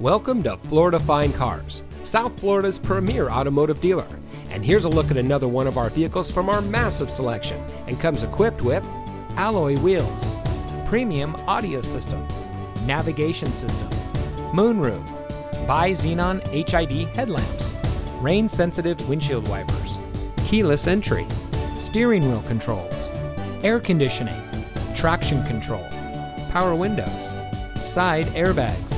Welcome to Florida Fine Cars, South Florida's premier automotive dealer. And here's a look at another one of our vehicles from our massive selection and comes equipped with alloy wheels, premium audio system, navigation system, moonroof, bi-xenon HID headlamps, rain sensitive windshield wipers, keyless entry, steering wheel controls, air conditioning, traction control, power windows, side airbags,